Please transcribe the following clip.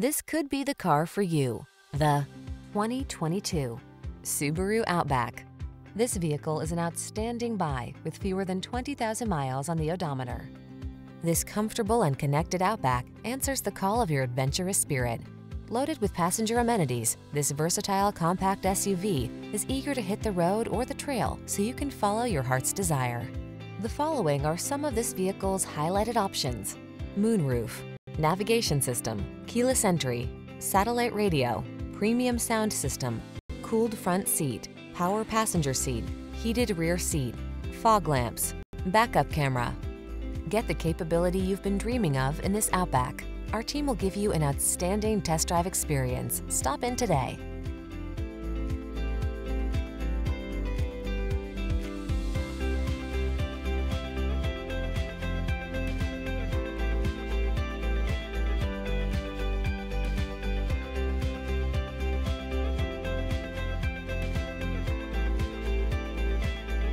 This could be the car for you. The 2022 Subaru Outback. This vehicle is an outstanding buy with fewer than 20,000 miles on the odometer. This comfortable and connected Outback answers the call of your adventurous spirit. Loaded with passenger amenities, this versatile compact SUV is eager to hit the road or the trail so you can follow your heart's desire. The following are some of this vehicle's highlighted options. Moonroof, navigation system, keyless entry, satellite radio, premium sound system, cooled front seat, power passenger seat, heated rear seat, fog lamps, backup camera. Get the capability you've been dreaming of in this Outback. Our team will give you an outstanding test drive experience. Stop in today.